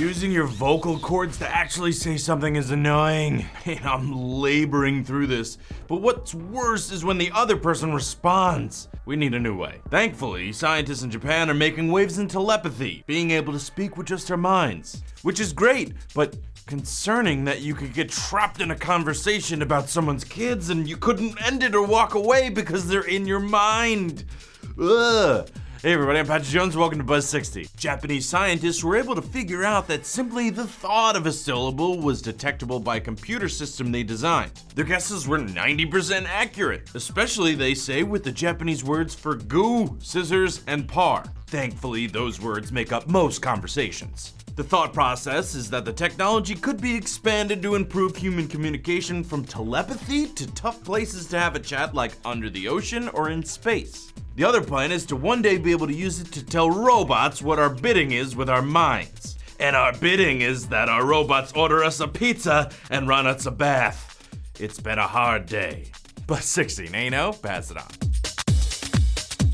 Using your vocal cords to actually say something is annoying. And I'm laboring through this. But what's worse is when the other person responds. We need a new way. Thankfully, scientists in Japan are making waves in telepathy, being able to speak with just our minds. Which is great, but concerning that you could get trapped in a conversation about someone's kids and you couldn't end it or walk away because they're in your mind. Ugh. Hey everybody, I'm Patrick Jones. Welcome to Buzz 60. Japanese scientists were able to figure out that simply the thought of a syllable was detectable by a computer system they designed. Their guesses were 90% accurate, especially they say with the Japanese words for goo, scissors, and par. Thankfully, those words make up most conversations. The thought process is that the technology could be expanded to improve human communication from telepathy to tough places to have a chat like under the ocean or in space. The other plan is to one day be able to use it to tell robots what our bidding is with our minds. And our bidding is that our robots order us a pizza and run us a bath. It's been a hard day. But 16, ain't no? Pass it on.